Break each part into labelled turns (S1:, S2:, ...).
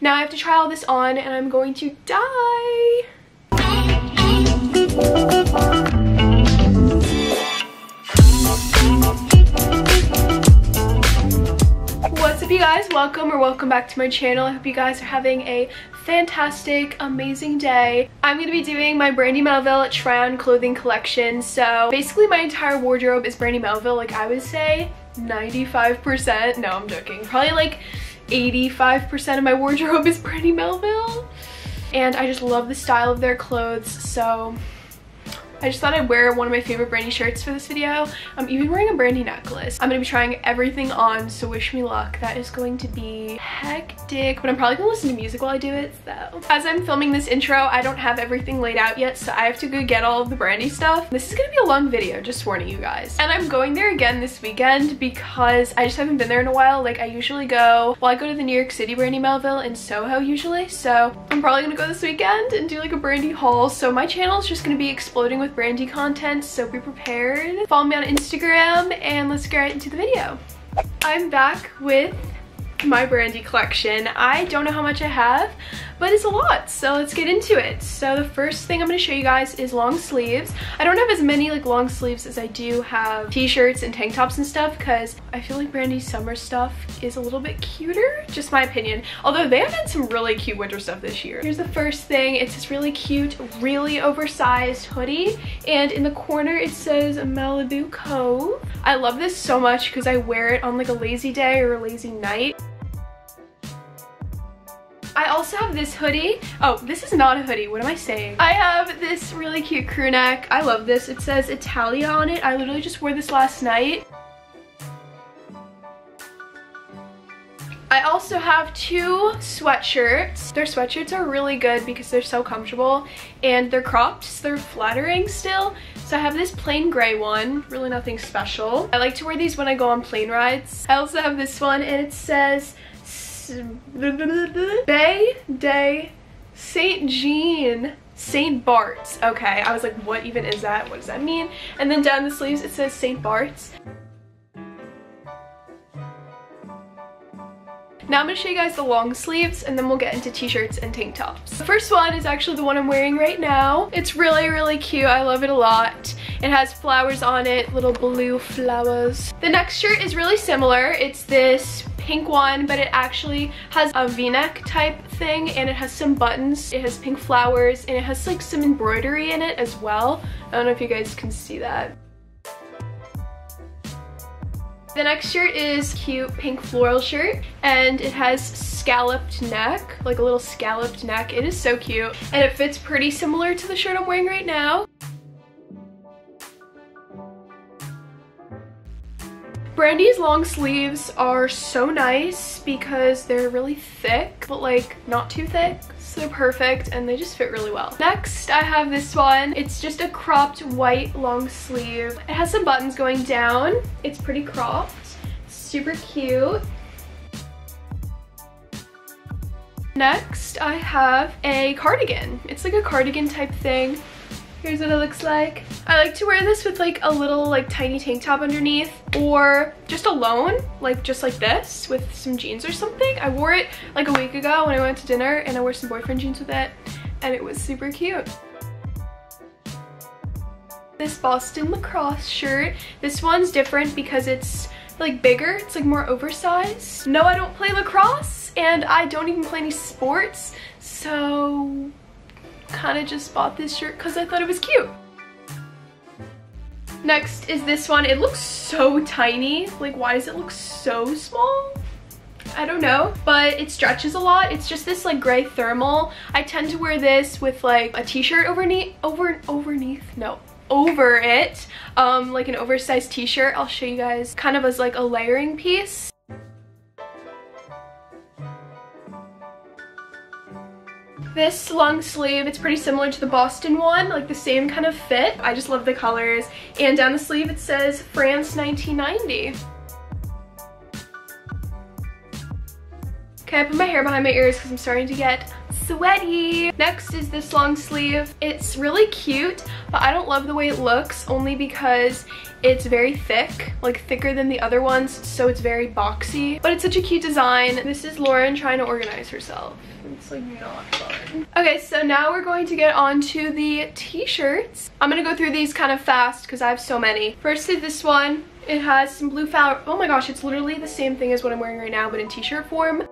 S1: Now I have to try all this on and I'm going to die. What's up you guys? Welcome or welcome back to my channel. I hope you guys are having a fantastic, amazing day. I'm going to be doing my Brandy Melville Try On Clothing Collection. So basically my entire wardrobe is Brandy Melville. Like I would say 95%. No, I'm joking. Probably like 85% of my wardrobe is Brandy Melville. And I just love the style of their clothes, so I just thought I'd wear one of my favorite Brandy shirts for this video. I'm even wearing a Brandy necklace. I'm gonna be trying everything on, so wish me luck. That is going to be hectic, but I'm probably gonna listen to music while I do it, so. As I'm filming this intro, I don't have everything laid out yet, so I have to go get all of the Brandy stuff. This is gonna be a long video, just warning you guys. And I'm going there again this weekend because I just haven't been there in a while. Like I usually go, well I go to the New York City Brandy Melville in Soho usually, so I'm probably gonna go this weekend and do like a Brandy haul. So my channel is just gonna be exploding with with brandy content, so be prepared. Follow me on Instagram and let's get right into the video. I'm back with my brandy collection. I don't know how much I have, but it's a lot so let's get into it. So the first thing i'm going to show you guys is long sleeves. I don't have as many like long sleeves as i do have t-shirts and tank tops and stuff because i feel like brandy's summer stuff is a little bit cuter just my opinion. Although they have had some really cute winter stuff this year. Here's the first thing. It's this really cute really oversized hoodie and in the corner it says malibu cove. I love this so much because i wear it on like a lazy day or a lazy night I also have this hoodie. Oh, this is not a hoodie. What am I saying? I have this really cute crew neck. I love this. It says Italia on it. I literally just wore this last night. I also have two sweatshirts. Their sweatshirts are really good because they're so comfortable and they're cropped, so they're flattering still. So I have this plain gray one, really nothing special. I like to wear these when I go on plane rides. I also have this one and it says Baie de St. Jean St. Bart's. Okay, I was like, what even is that? What does that mean? And then down the sleeves it says St. Bart's. Now I'm going to show you guys the long sleeves and then we'll get into t-shirts and tank tops. The first one is actually the one I'm wearing right now. It's really, really cute. I love it a lot. It has flowers on it, little blue flowers. The next shirt is really similar. It's this pink one, but it actually has a v-neck type thing and it has some buttons. It has pink flowers and it has like some embroidery in it as well. I don't know if you guys can see that. The next shirt is cute pink floral shirt and it has scalloped neck, like a little scalloped neck. It is so cute and it fits pretty similar to the shirt I'm wearing right now. Brandy's long sleeves are so nice because they're really thick, but like not too thick. So perfect and they just fit really well. Next, I have this one. It's just a cropped white long sleeve. It has some buttons going down. It's pretty cropped, super cute. Next, I have a cardigan. It's like a cardigan type thing. Here's what it looks like. I like to wear this with like a little like tiny tank top underneath or just alone, like just like this with some jeans or something. I wore it like a week ago when I went to dinner and I wore some boyfriend jeans with it and it was super cute. This Boston lacrosse shirt. This one's different because it's like bigger. It's like more oversized. No, I don't play lacrosse and I don't even play any sports. So kind of just bought this shirt because I thought it was cute. Next is this one. It looks so tiny. Like, why does it look so small? I don't know, but it stretches a lot. It's just this like gray thermal. I tend to wear this with like a t-shirt overneath, over, and overneath, no, over it, um, like an oversized t-shirt. I'll show you guys kind of as like a layering piece. This long sleeve, it's pretty similar to the Boston one, like the same kind of fit. I just love the colors. And down the sleeve it says France 1990. Okay, I put my hair behind my ears because I'm starting to get sweaty. Next is this long sleeve. It's really cute, but I don't love the way it looks only because it's very thick, like thicker than the other ones, so it's very boxy. But it's such a cute design. This is Lauren trying to organize herself. It's like not fun. Okay, so now we're going to get on to the t-shirts. I'm gonna go through these kind of fast because I have so many. First is this one. It has some blue flower. Oh my gosh, it's literally the same thing as what I'm wearing right now, but in t-shirt form.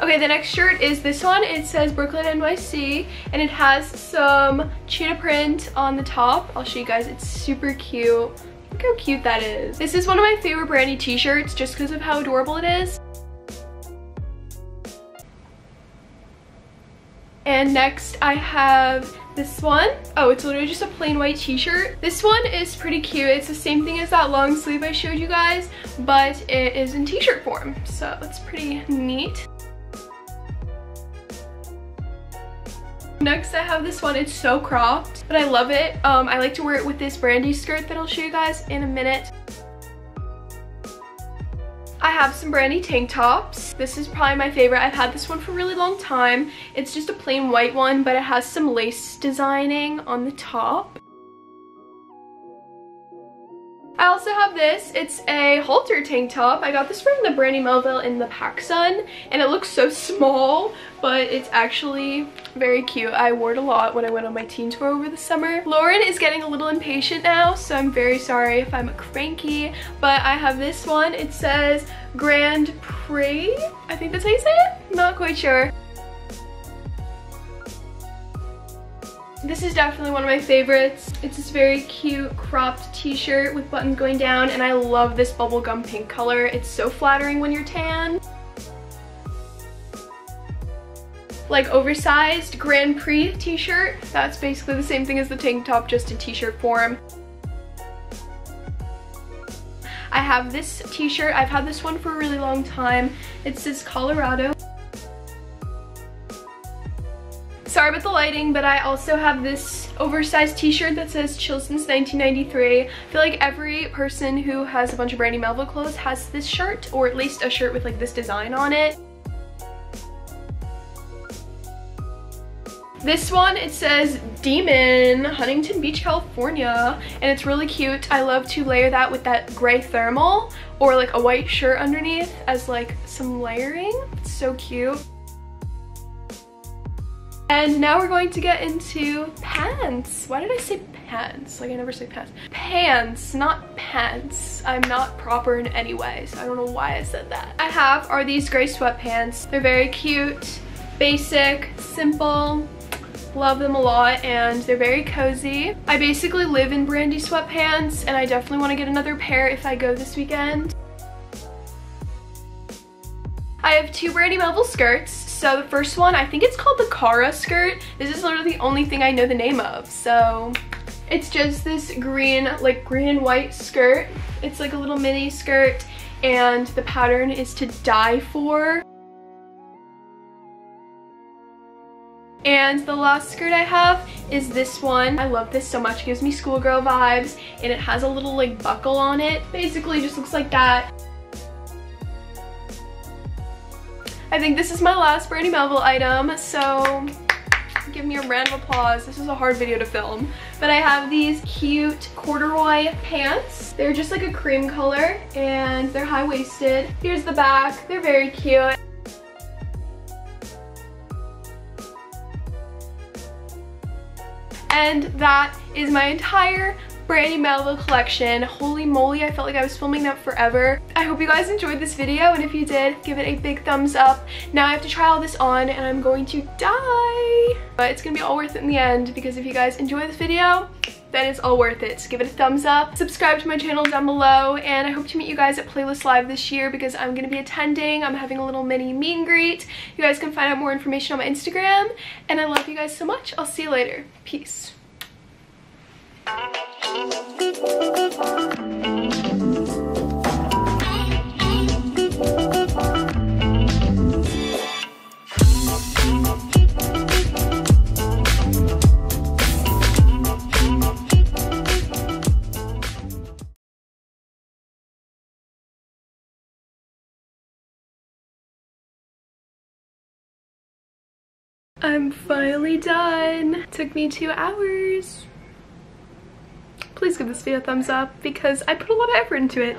S1: Okay, the next shirt is this one. It says Brooklyn NYC and it has some cheetah print on the top. I'll show you guys. It's super cute. Look how cute that is. This is one of my favorite Brandy t-shirts just because of how adorable it is. And next I have this one. Oh, it's literally just a plain white t-shirt. This one is pretty cute. It's the same thing as that long sleeve I showed you guys, but it is in t-shirt form. So it's pretty neat. Next I have this one, it's so cropped, but I love it. Um, I like to wear it with this brandy skirt that I'll show you guys in a minute. I have some brandy tank tops. This is probably my favorite. I've had this one for a really long time. It's just a plain white one, but it has some lace designing on the top. I also have this. It's a halter tank top. I got this from the Brandy Melville in the PacSun and it looks so small but it's actually very cute. I wore it a lot when I went on my teen tour over the summer. Lauren is getting a little impatient now so I'm very sorry if I'm cranky but I have this one. It says Grand Prix. I think that's how you say it? Not quite sure. This is definitely one of my favorites. It's this very cute cropped t-shirt with buttons going down and I love this bubblegum pink color. It's so flattering when you're tan. Like oversized Grand Prix t-shirt. That's basically the same thing as the tank top just in t-shirt form. I have this t-shirt. I've had this one for a really long time. It says Colorado. Sorry about the lighting, but I also have this oversized t-shirt that says chill since 1993. I feel like every person who has a bunch of Brandy Melville clothes has this shirt, or at least a shirt with like this design on it. This one, it says Demon, Huntington Beach, California, and it's really cute. I love to layer that with that gray thermal or like a white shirt underneath as like some layering. It's so cute. And now we're going to get into pants. Why did I say pants? Like I never say pants. Pants, not pants. I'm not proper in any way, so I don't know why I said that. I have are these gray sweatpants. They're very cute, basic, simple. Love them a lot and they're very cozy. I basically live in Brandy sweatpants and I definitely want to get another pair if I go this weekend. I have two Brandy Melville skirts. So the first one, I think it's called the Cara skirt. This is literally the only thing I know the name of. So it's just this green, like green and white skirt. It's like a little mini skirt and the pattern is to die for. And the last skirt I have is this one. I love this so much. It gives me schoolgirl vibes and it has a little like buckle on it. Basically just looks like that. I think this is my last Brandy Melville item, so give me a round of applause. This is a hard video to film. But I have these cute corduroy pants. They're just like a cream color and they're high-waisted. Here's the back. They're very cute. And that is my entire Brandy Melville collection. Holy moly, I felt like I was filming that forever. I hope you guys enjoyed this video, and if you did, give it a big thumbs up. Now I have to try all this on, and I'm going to die. But it's gonna be all worth it in the end, because if you guys enjoy this video, then it's all worth it. So give it a thumbs up, subscribe to my channel down below, and I hope to meet you guys at Playlist Live this year because I'm gonna be attending. I'm having a little mini meet and greet. You guys can find out more information on my Instagram, and I love you guys so much. I'll see you later. Peace. I'm finally done. Took me two hours. Please give this video a thumbs up because I put a lot of effort into it.